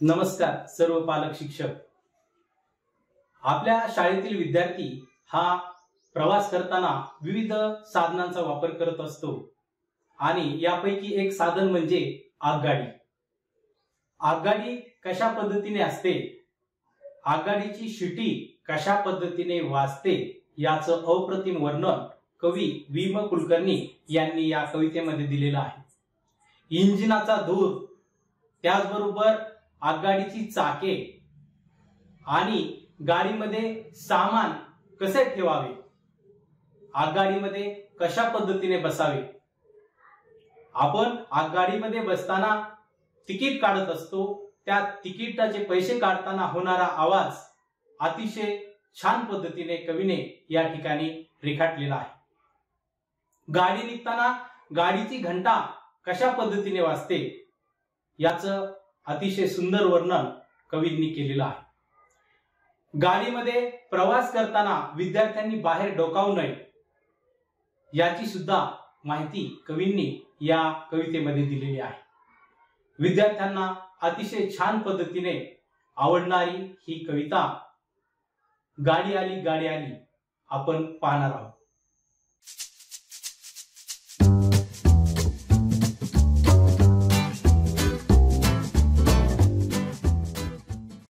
नमस्कार सर्व पालक शिक्षक. आपल्या शाळेतील विद्यार्थी हा प्रवास करताना विविध साधनांचा वापर करत असतो. आणि यापैकी एक साधन म्हणजे आगगाडी. आगगाडी कशा पद्धतीने असते? आगगाडीची शिटी कशा पद्धतीने वाजते? याचं अप्रतिम वर्णन कवी भीम कुलकर्णी यांनी या कवितेमध्ये दिलेलं आहे. इंजिनाचा धूर त्याचबरोबर आगगाडीची चाके आणि गाडीमध्ये सामान कसे ठेवावे? आगगाडीमध्ये कशा पद्धतीने बसावे? आपण आगगाडीमध्ये बसताना तिकीट काढत असतो. त्या तिकिटाचे पैसे काढताना होणारा आवाज अतिशय छान पद्धतीने कवीने या ठिकाणी रेखाटलेला आहे. गाडी निघताना गाडीची घंटा कशा पद्धतीने वाजते याचं अतिशय सुंदर वर्णन कवींनी केलेलं आहे. गाडीमध्ये प्रवास करताना विद्यार्थ्यांनी बाहेर डोकावू नये याची सुद्धा माहिती कवींनी या कवितेमध्ये दिलेली आहे. विद्यार्थ्यांना अतिशय छान पद्धतीने आवडणारी ही कविता गाडी आली गाडी आली आपण पाहणार आहोत.